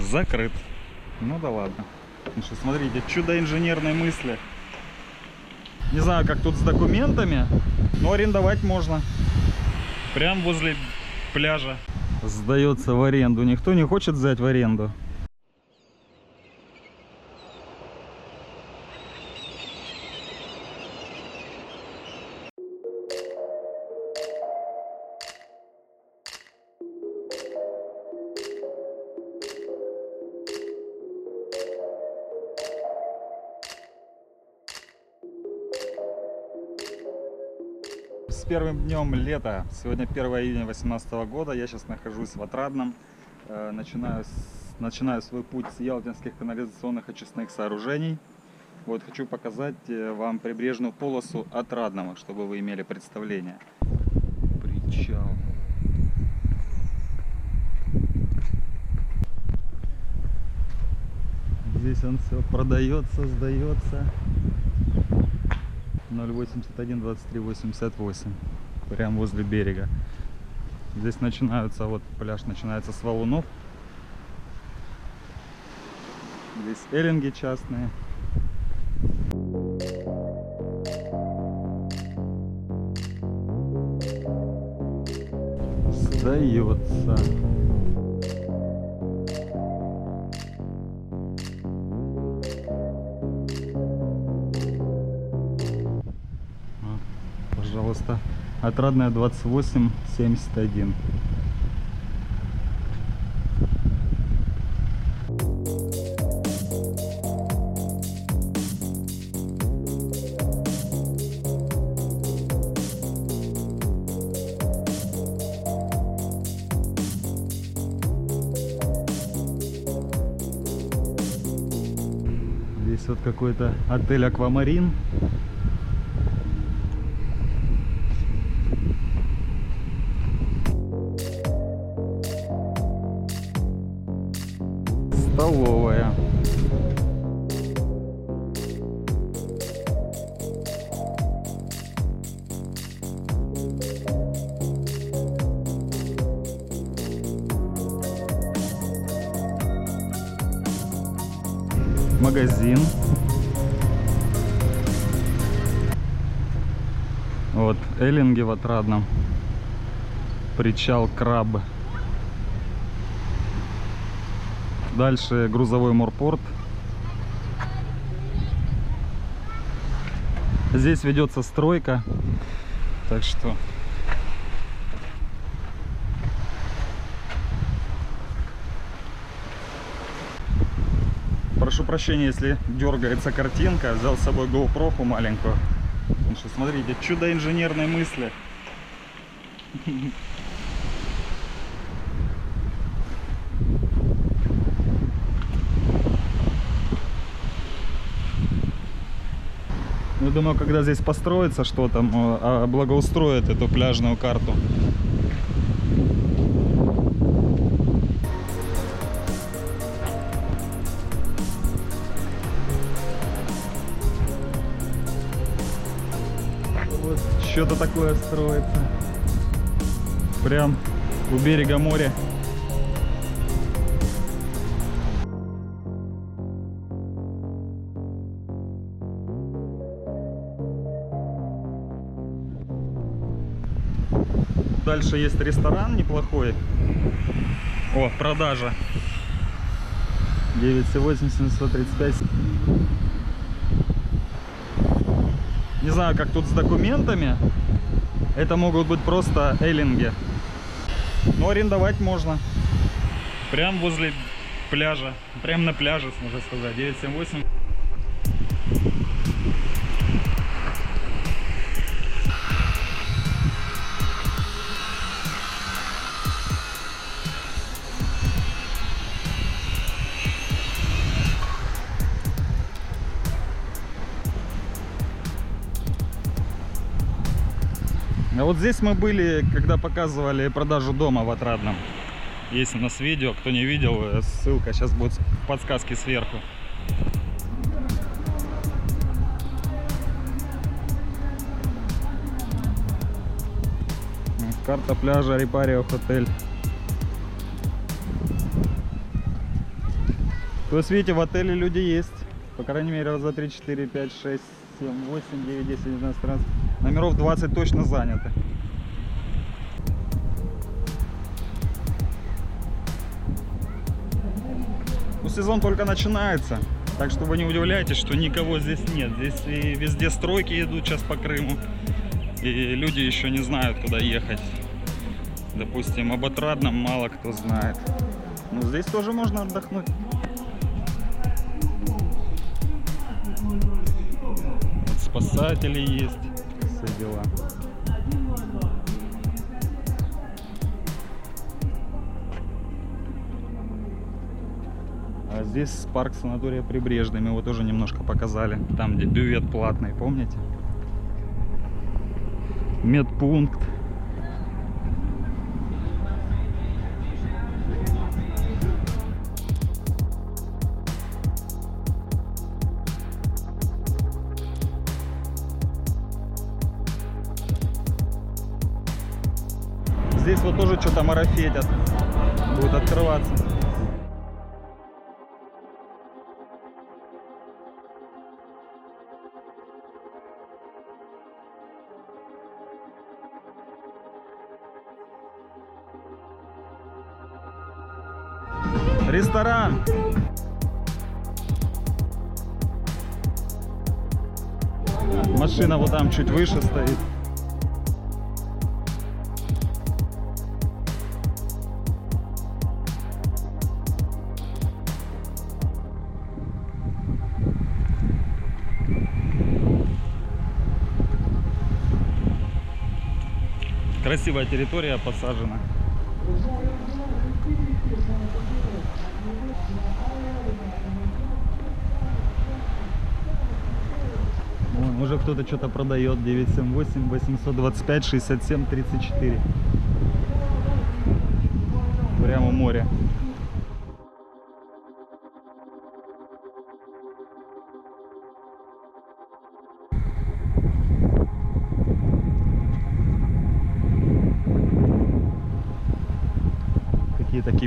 закрыт. Ну да ладно. Что смотрите, чудо инженерной мысли. Не знаю, как тут с документами, но арендовать можно. Прям возле пляжа. Сдается в аренду. Никто не хочет взять в аренду. Первым днем лета. Сегодня 1 июня 2018 года. Я сейчас нахожусь в Отрадном. Э, Начинаю, с- начинаю свой путь с ялтинских канализационных очистных сооружений. Вот хочу показать э, вам прибрежную полосу Отрадного, чтобы вы имели представление. Причал. Здесь он все продается, сдается. 081 23 88 прям возле берега. Здесь начинаются вот пляж начинается с валунов. Здесь эллинги частные. Сдается Пожалуйста. Отрадная 2871. Здесь вот какой-то отель Аквамарин. Магазин. Вот, Эллинги в Отрадном. Причал Краб. Дальше грузовой морпорт. Здесь ведется стройка. Так что... Прошу прощения, если дергается картинка. Взял с собой GoPro маленькую. Потому что, смотрите, чудо инженерной мысли. думаю, когда здесь построится что-то, м, а, благоустроят эту пляжную карту. Вот что-то такое строится. Прям у берега моря. Дальше есть ресторан неплохой. О, продажа. 9,8 735. Не знаю, как тут с документами. Это могут быть просто эллинги. Но арендовать можно. Прям возле пляжа. Прям на пляже, можно сказать. 978. Вот здесь мы были, когда показывали продажу дома в Отрадном. Есть у нас видео, кто не видел, э, ссылка сейчас будет в подсказке сверху. Карта пляжа Репарио Хотель. То есть, видите, в отеле люди есть. По крайней мере, раз, два, три, четыре, пять, шесть, семь, восемь, девять, десять, одиннадцать, тринадцать. Номеров 20 точно заняты. Ну, сезон только начинается. Так что вы не удивляйтесь, что никого здесь нет. Здесь и везде стройки идут сейчас по Крыму. И люди еще не знают, куда ехать. Допустим, об Отрадном мало кто знает. Но здесь тоже можно отдохнуть. Вот спасатели есть. Все дела. А здесь парк санатория Прибрежный. Мы его тоже немножко показали. Там, где бювет платный, помните? Медпункт. Здесь вот тоже что-то марафетят. Будет открываться. Ресторан. Машина вот там чуть выше стоит. Красивая территория посажена. Вон, уже кто-то что-то продает. 978 825 67 34 прямо у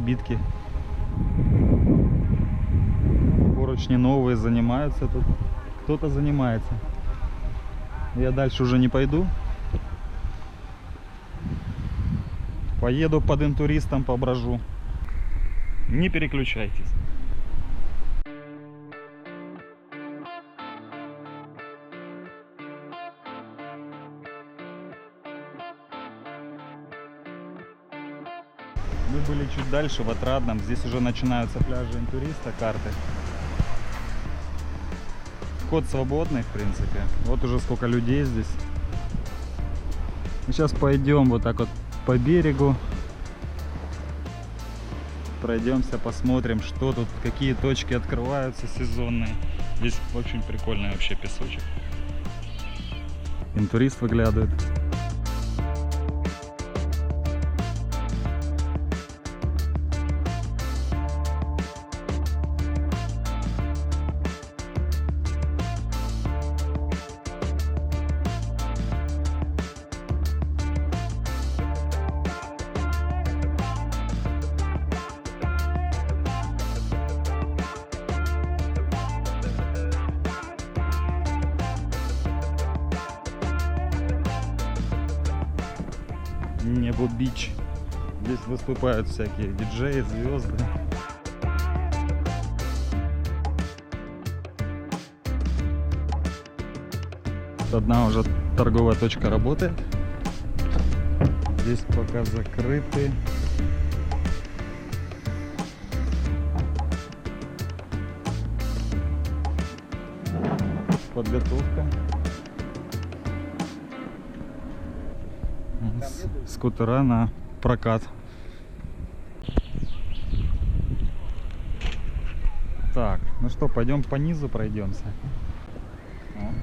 кибитки. Поручни новые занимаются тут. Кто-то занимается. Я дальше уже не пойду. Поеду под интуристом поброжу. Не переключайтесь дальше, в Отрадном. Здесь уже начинаются пляжи интуриста, карты. Вход свободный, в принципе. Вот уже сколько людей здесь. Сейчас пойдем вот так вот по берегу. Пройдемся, посмотрим, что тут, какие точки открываются сезонные. Здесь очень прикольный вообще песочек. Интурист выглядывает. Небо Бич. Здесь выступают всякие диджеи, звезды. Одна уже торговая точка работает. Здесь пока закрыты. Подготовка. Скутера на прокат. Так, ну что, пойдем по низу пройдемся.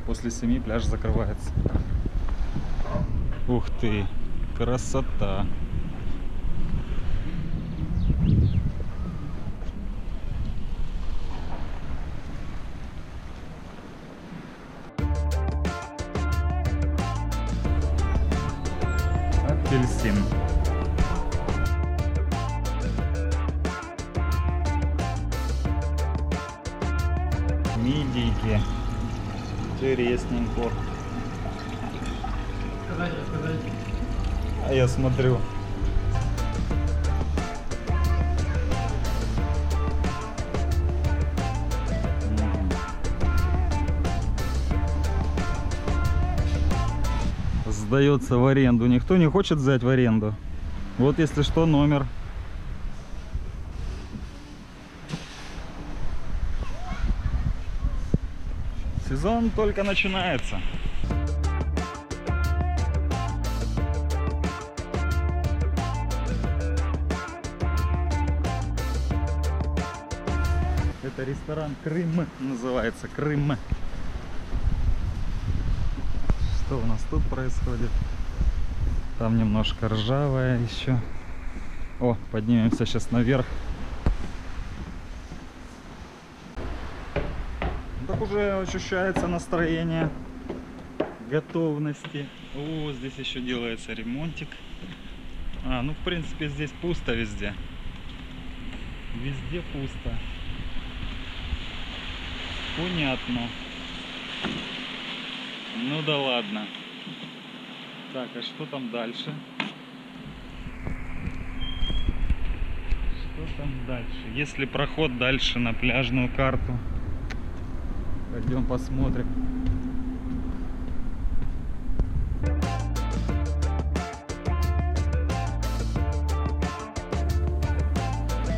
После семи пляж закрывается. Ух ты, красота. Мидийки. Интересненько. А я смотрю. Сдается в аренду. Никто не хочет взять в аренду. Вот если что, номер. Сезон только начинается. Это ресторан Крым называется. Крым. Что у нас тут происходит? Там немножко ржавая еще. О, поднимемся сейчас наверх. Уже ощущается настроение готовности. О, здесь еще делается ремонтик. А, ну в принципе здесь пусто везде. Везде пусто. Понятно. Ну да ладно. Так, а что там дальше? Что там дальше? Есть ли проход дальше на пляжную карту? Пойдем посмотрим.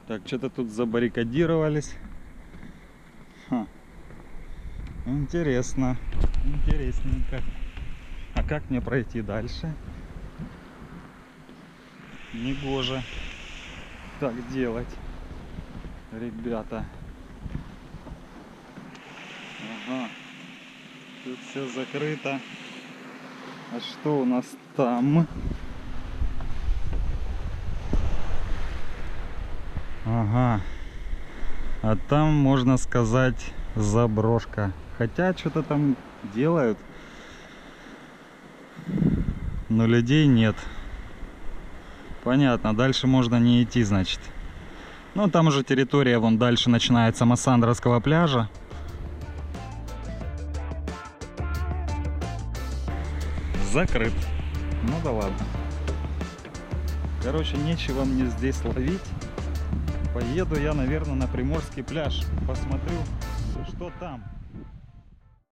Так, что-то тут забаррикадировались. Ха. Интересно. Интересненько. А как мне пройти дальше? Негоже так делать, ребята. Ага. Тут все закрыто. А что у нас там? Ага. А там, можно сказать, заброшка. Хотя что-то там делают. Но людей нет. Понятно, дальше можно не идти, значит. Ну, там уже территория, вон дальше начинается Массандровского пляжа. Закрыт. Ну да ладно. Короче, нечего мне здесь ловить. Поеду я, наверное, на Приморский пляж. Посмотрю, что там.